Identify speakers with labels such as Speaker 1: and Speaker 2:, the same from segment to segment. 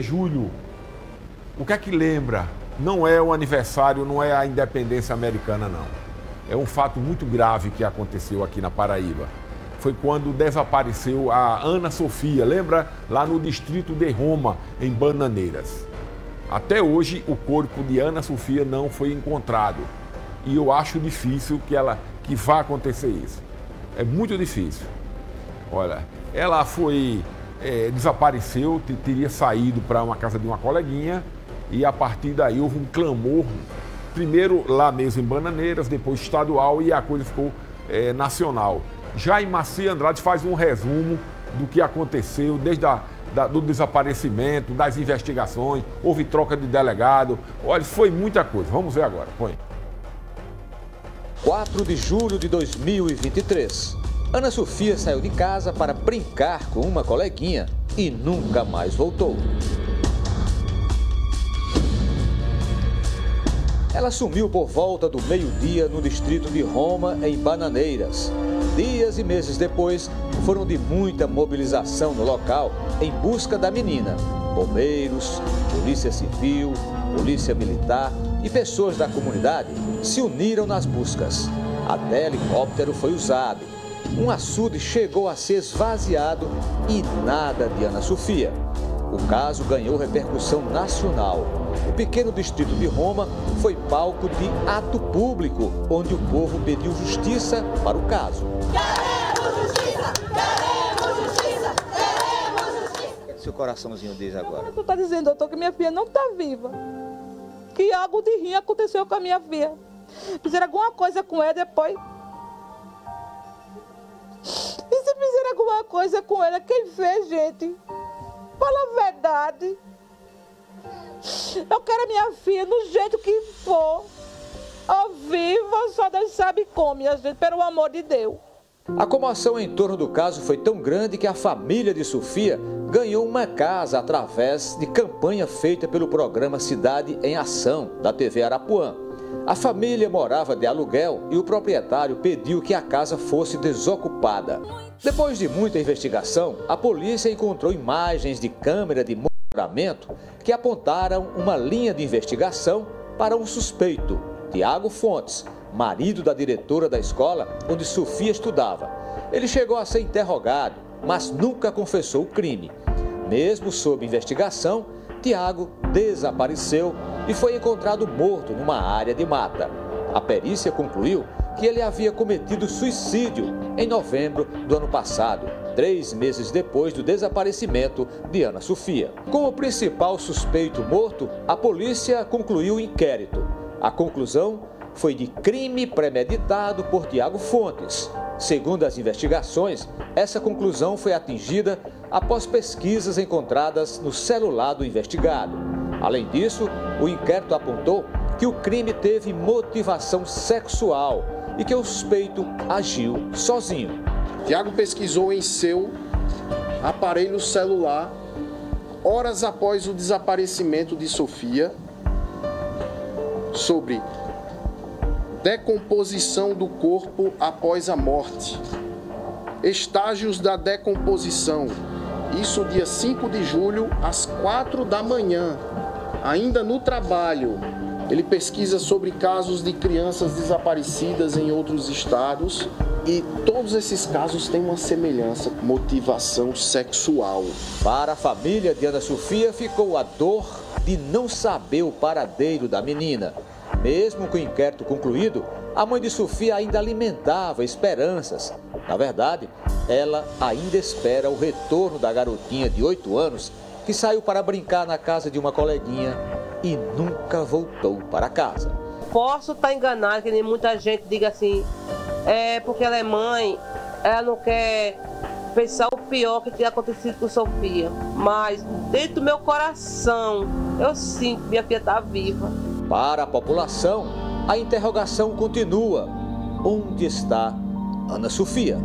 Speaker 1: julho. O que é que lembra? Não é o aniversário, não é a independência americana, não. É um fato muito grave que aconteceu aqui na Paraíba. Foi quando desapareceu a Ana Sofia, lembra? Lá no distrito de Roma, em Bananeiras. Até hoje, o corpo de Ana Sofia não foi encontrado. E eu acho difícil que ela que vá acontecer isso. É muito difícil. Olha, ela foi é, desapareceu, teria saído para uma casa de uma coleguinha e a partir daí houve um clamor, primeiro lá mesmo em Bananeiras, depois estadual e a coisa ficou é, nacional. Em Macia Andrade faz um resumo do que aconteceu desde a, da, do desaparecimento, das investigações, houve troca de delegado, olha, foi muita coisa. Vamos ver agora, põe.
Speaker 2: 4 de julho de 2023. Ana Sofia saiu de casa para brincar com uma coleguinha e nunca mais voltou. Ela sumiu por volta do meio-dia no distrito de Roma, em Bananeiras. Dias e meses depois, foram de muita mobilização no local em busca da menina. Bombeiros, Polícia Civil, Polícia Militar e pessoas da comunidade se uniram nas buscas. Até helicóptero foi usado. Um açude chegou a ser esvaziado e nada de Ana Sofia. O caso ganhou repercussão nacional. O pequeno distrito de Roma foi palco de ato público, onde o povo pediu justiça para o caso.
Speaker 3: Queremos justiça! Queremos justiça! Queremos justiça!
Speaker 2: O que seu coraçãozinho diz agora?
Speaker 4: Tu está dizendo, doutor, que minha filha não está viva. Que algo de ruim aconteceu com a minha filha. Fizeram alguma coisa com ela depois. E se fizeram alguma coisa com ela, quem fez, gente? Fala a verdade. Eu quero a minha filha do jeito que for. Ao vivo, só Deus sabe como, minha gente, pelo amor de Deus.
Speaker 2: A comoção em torno do caso foi tão grande que a família de Sofia ganhou uma casa através de campanha feita pelo programa Cidade em Ação, da TV Arapuã. A família morava de aluguel e o proprietário pediu que a casa fosse desocupada. Depois de muita investigação, a polícia encontrou imagens de câmera de monitoramento que apontaram uma linha de investigação para um suspeito, Tiago Fontes, marido da diretora da escola onde Sofia estudava. Ele chegou a ser interrogado, mas nunca confessou o crime. Mesmo sob investigação, Tiago desapareceu e foi encontrado morto numa área de mata. A perícia concluiu que ele havia cometido suicídio em novembro do ano passado, três meses depois do desaparecimento de Ana Sofia. Com o principal suspeito morto, a polícia concluiu o inquérito. A conclusão foi de crime premeditado por Tiago Fontes. Segundo as investigações, essa conclusão foi atingida após pesquisas encontradas no celular do investigado. Além disso, o inquérito apontou que o crime teve motivação sexual e que o suspeito agiu sozinho.
Speaker 5: Tiago pesquisou em seu aparelho celular, horas após o desaparecimento de Sofia, sobre decomposição do corpo após a morte, estágios da decomposição. Isso dia 5 de julho, às 4 da manhã, ainda no trabalho. Ele pesquisa sobre casos de crianças desaparecidas em outros estados e todos esses casos têm uma semelhança, motivação sexual.
Speaker 2: Para a família de Ana Sofia ficou a dor de não saber o paradeiro da menina. Mesmo com o inquérito concluído, a mãe de Sofia ainda alimentava esperanças. Na verdade, ela ainda espera o retorno da garotinha de 8 anos que saiu para brincar na casa de uma coleguinha e nunca voltou para casa.
Speaker 6: Posso estar enganado, que nem muita gente diga assim, é porque ela é mãe, ela não quer pensar o pior que tinha acontecido com Sofia. Mas dentro do meu coração, eu sinto que minha filha está viva.
Speaker 2: Para a população, a interrogação continua. Onde está Ana Sofia?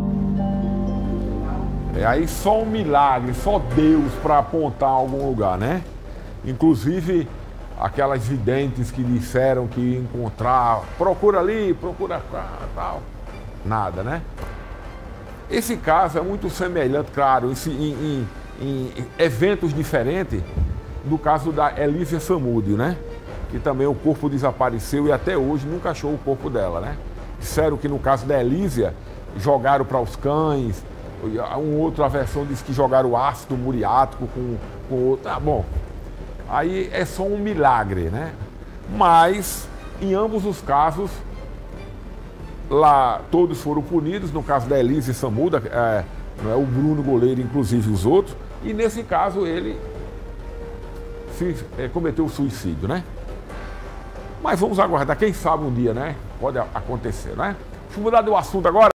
Speaker 1: É aí só um milagre, só Deus para apontar algum lugar, né? Inclusive aquelas videntes que disseram que ia encontrar, procura ali, procura cá, tal. Nada, né? Esse caso é muito semelhante, claro, esse, em, em, em eventos diferentes. do caso da Elísia Samúdio, né? Que também o corpo desapareceu e até hoje nunca achou o corpo dela, né? Disseram que no caso da Elísia jogaram para os cães, um outra versão diz que jogaram ácido muriático com, com outro. Ah, bom, aí é só um milagre, né? Mas, em ambos os casos, lá todos foram punidos, no caso da Elise Samuda, é, não é, o Bruno Goleiro, inclusive os outros, e nesse caso ele se, é, cometeu suicídio, né? Mas vamos aguardar, quem sabe um dia, né? Pode acontecer, né? Deixa eu mudar de assunto agora.